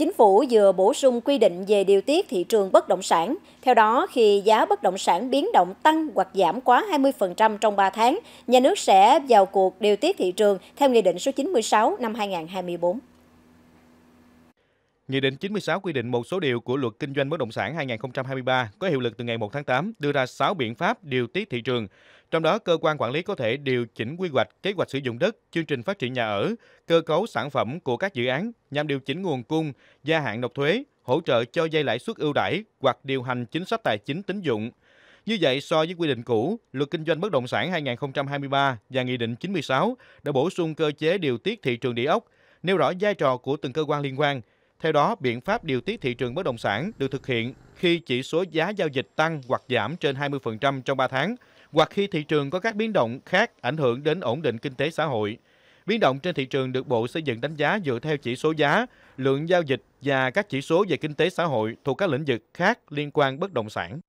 Chính phủ vừa bổ sung quy định về điều tiết thị trường bất động sản. Theo đó, khi giá bất động sản biến động tăng hoặc giảm quá 20% trong 3 tháng, nhà nước sẽ vào cuộc điều tiết thị trường theo Nghị định số 96 năm 2024. Nghị định 96 quy định một số điều của Luật Kinh doanh bất động sản 2023 có hiệu lực từ ngày 1 tháng 8, đưa ra 6 biện pháp điều tiết thị trường. Trong đó, cơ quan quản lý có thể điều chỉnh quy hoạch, kế hoạch sử dụng đất, chương trình phát triển nhà ở, cơ cấu sản phẩm của các dự án nhằm điều chỉnh nguồn cung, gia hạn nộp thuế, hỗ trợ cho dây lãi suất ưu đãi hoặc điều hành chính sách tài chính tín dụng. Như vậy, so với quy định cũ, Luật Kinh doanh bất động sản 2023 và Nghị định 96 đã bổ sung cơ chế điều tiết thị trường địa ốc, nêu rõ vai trò của từng cơ quan liên quan, theo đó, biện pháp điều tiết thị trường bất động sản được thực hiện khi chỉ số giá giao dịch tăng hoặc giảm trên 20% trong 3 tháng, hoặc khi thị trường có các biến động khác ảnh hưởng đến ổn định kinh tế xã hội. Biến động trên thị trường được Bộ Xây dựng đánh giá dựa theo chỉ số giá, lượng giao dịch và các chỉ số về kinh tế xã hội thuộc các lĩnh vực khác liên quan bất động sản.